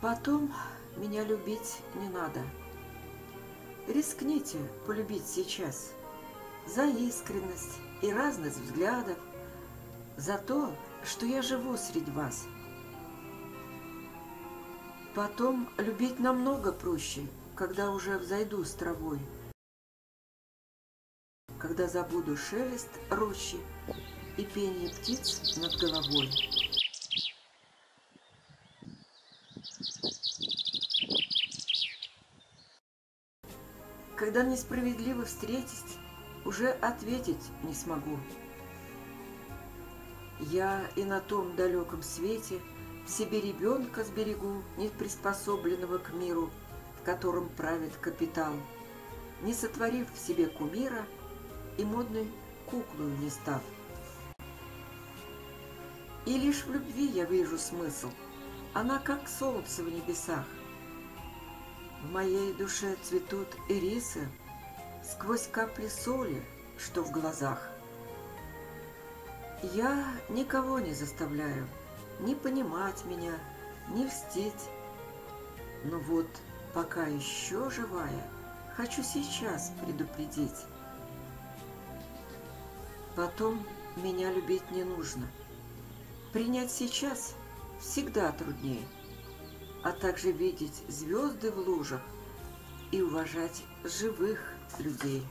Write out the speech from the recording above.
Потом меня любить не надо. Рискните полюбить сейчас за искренность и разность взглядов, за то, что я живу среди вас. Потом любить намного проще, когда уже взойду с травой, когда забуду шелест рощи и пение птиц над головой. Когда несправедливо встретить, уже ответить не смогу. Я и на том далеком свете в себе ребенка сберегу, не приспособленного к миру, в котором правит капитал, не сотворив в себе кумира и модной куклою не став. И лишь в любви я вижу смысл, она как солнце в небесах, в моей душе цветут ирисы Сквозь капли соли, что в глазах. Я никого не заставляю Ни понимать меня, ни льстить. Но вот пока еще живая, Хочу сейчас предупредить. Потом меня любить не нужно. Принять сейчас всегда труднее – а также видеть звезды в лужах и уважать живых людей.